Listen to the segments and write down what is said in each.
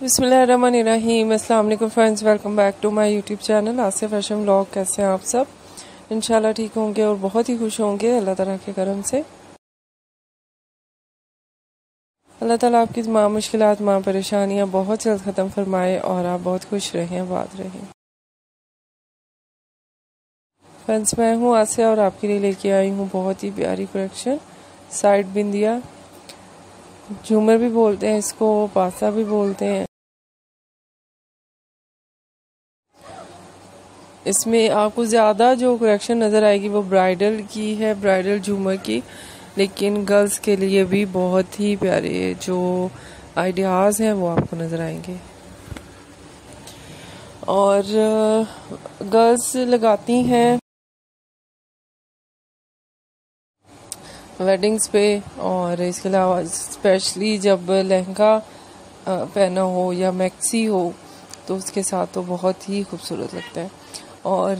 बिसमीम अल्लाम friends, welcome back to my YouTube channel. Asiya fashion blog, कैसे हैं आप सब? इंशाल्लाह ठीक होंगे और बहुत ही खुश होंगे, अल्लाह ताला के करम से। अल्लाह ताला आपकी तमाम मुश्किल तमाम परेशानियाँ बहुत जल्द ख़त्म फरमाए और आप बहुत खुश रहें, आबाद रहें। फ्रेंड्स, मैं हूँ आसिया और आपके लिए लेके आई हूँ बहुत ही प्यारी कलेक्शन साइड बिंदिया। झूमर भी बोलते हैं इसको पासा भी बोलते हैं। इसमें आपको ज़्यादा जो कलेक्शन नज़र आएगी वो ब्राइडल की है ब्राइडल झूमर की। लेकिन गर्ल्स के लिए भी बहुत ही प्यारे जो आइडियाज़ हैं वो आपको नज़र आएँगे। और गर्ल्स लगाती हैं वेडिंग्स पे और इसके अलावा स्पेशली जब लहंगा पहना हो या मैक्सी हो तो उसके साथ तो बहुत ही खूबसूरत लगता है। और,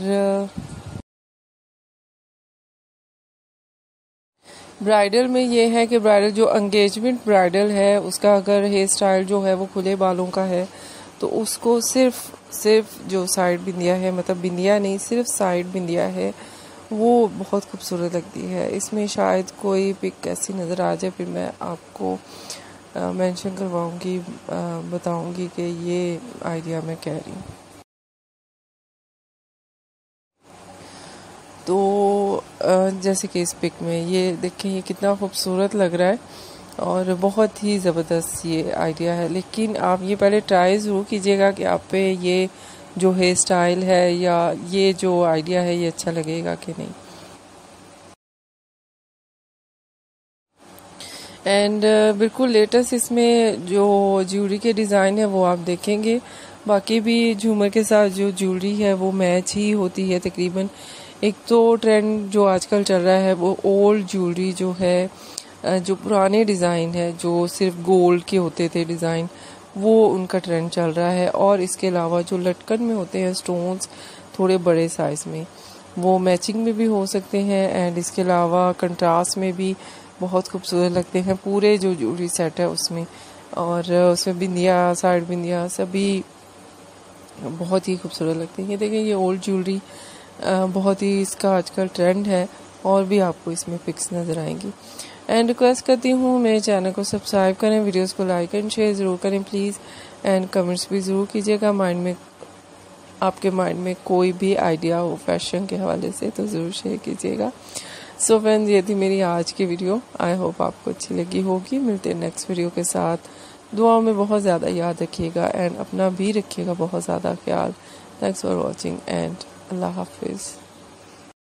ब्राइडल में ये है कि ब्राइडल जो एंगेजमेंट ब्राइडल है, उसका अगर हेयर स्टाइल जो है वो खुले बालों का है तो उसको सिर्फ़ सिर्फ़ जो साइड बिंदिया है मतलब बिंदिया नहीं, सिर्फ़ साइड बिंदिया है, वो बहुत खूबसूरत लगती है। इसमें शायद कोई पिक ऐसी नज़र आ जाए, फिर मैं आपको मेंशन करवाऊँगी बताऊँगी कि ये आइडिया मैं कह रही हूँ। तो जैसे कि इस पिक में ये देखें, ये कितना खूबसूरत लग रहा है और बहुत ही ज़बरदस्त ये आइडिया है। लेकिन आप ये पहले ट्राई ज़रूर कीजिएगा कि आप पे ये जो हेयर स्टाइल है या ये जो आइडिया है, ये अच्छा लगेगा कि नहीं। एंड uh, बिल्कुल लेटेस्ट इसमें जो ज्वेलरी के डिज़ाइन है वो आप देखेंगे। बाकी भी झूमर के साथ जो ज्वेलरी है वो मैच ही होती है तकरीबन। एक तो ट्रेंड जो आजकल चल रहा है वो ओल्ड ज्वेलरी जो है जो पुराने डिज़ाइन है जो सिर्फ़ गोल्ड के होते थे डिज़ाइन वो उनका ट्रेंड चल रहा है। और इसके अलावा जो लटकन में होते हैं स्टोन्स थोड़े बड़े साइज़ में वो मैचिंग में भी हो सकते हैं। एंड इसके अलावा कंट्रास्ट में भी बहुत खूबसूरत लगते हैं। पूरे जो ज्वेलरी सेट है उसमें। और उसमें बिंदिया साइड बिंदिया सभी बहुत ही खूबसूरत लगते हैं। ये देखें, ये ओल्ड ज्वेलरी बहुत ही इसका आजकल ट्रेंड है और भी आपको इसमें पिक्स नज़र आएँगी। एंड रिक्वेस्ट करती हूँ, मेरे चैनल को सब्सक्राइब करें वीडियोस को लाइक एंड शेयर ज़रूर करें प्लीज़ एंड कमेंट्स भी ज़रूर कीजिएगा। माइंड में, आपके माइंड में कोई भी आइडिया हो फ़ैशन के हवाले से तो ज़रूर शेयर कीजिएगा। सो so फ्रेंड्स ये थी मेरी आज की वीडियो आई होप आपको अच्छी लगी होगी। मिलते हैं नेक्स्ट वीडियो के साथ। दुआओं में बहुत ज़्यादा याद रखिएगा एंड अपना भी रखिएगा बहुत ज़्यादा ख्याल। थैंक्स फॉर वॉचिंग एंड अल्लाह हाफिज़